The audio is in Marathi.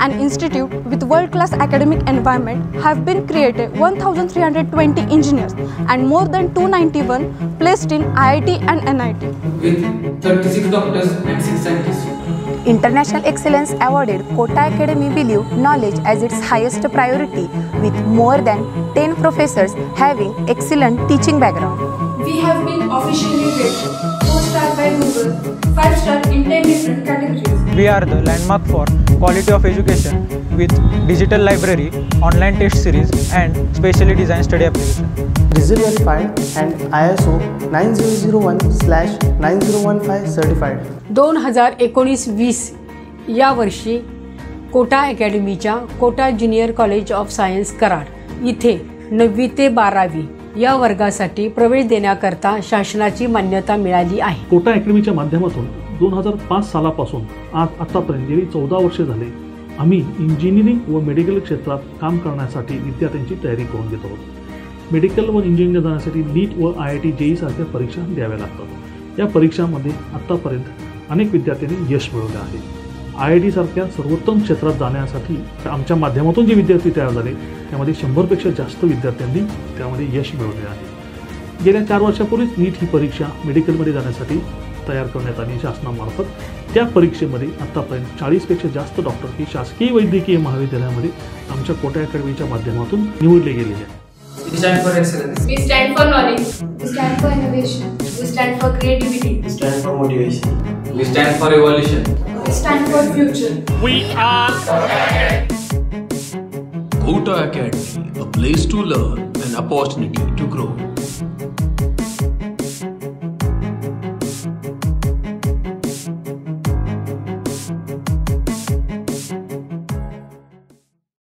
An institute with world-class academic environment have been created 1,320 engineers and more than 291 placed in IIT and NIT. with 36 doctors and 6 scientists. International Excellence awarded Kota Academy believe knowledge as its highest priority with more than 10 professors having excellent teaching background. We have been officially rated 4 star by Google, 5 star in 10 different categories. We are the landmark for quality of education with digital library, online test series and specially designed study application. Diesel verified and ISO 9001/9015 certified. दोन हजार एकोणीस वीस या वर्षी Kota अकॅडमीच्या Kota junior college of science Karad इथे नववी ते बारावी या वर्गासाठी प्रवेश देण्याकरता शासनाची मान्यता मिळाली आहे. कोटा अकॅडमीच्या माध्यमातून दोन हजार पाच सालापासून आज आत्तापर्यंत गेली चौदा वर्षे झाले आम्ही इंजिनिअरिंग व मेडिकल क्षेत्रात काम करण्यासाठी विद्यार्थ्यांची तयारी करून घेत आहोत. मेडिकल व इंजिनिअरिंग जाण्यासाठी नीट व आय आय टी जेई सारख्या परीक्षा द्याव्या लागतात. या परीक्षांमध्ये आत्तापर्यंत अनेक विद्यार्थ्यांनी यश मिळवले आहे. आय आय टी सारख्या सर्वोत्तम क्षेत्रात जाण्यासाठी आमच्या माध्यमातून जे विद्यार्थी तयार झाले त्यामध्ये शंभरपेक्षा जास्त विद्यार्थ्यांनी त्यामध्ये यश मिळवले आहे गेल्या चार वर्षापूर्वीच नीट ही परीक्षा मेडिकलमध्ये जाण्यासाठी तयार करण्यात आली शासनामार्फत त्या परीक्षेमध्ये आत्तापर्यंत चाळीसपेक्षा जास्त डॉक्टर ही शासकीय वैद्यकीय महाविद्यालयामध्ये आमच्या कोटा अकॅडमीच्या माध्यमातून निवडले गेलेले आहेत We stand for excellence. We stand for knowledge. We stand for innovation. We stand for creativity. Stand for motivation. We stand for evolution. We stand for future. We are Kota Academy, a place to learn, an opportunity to grow.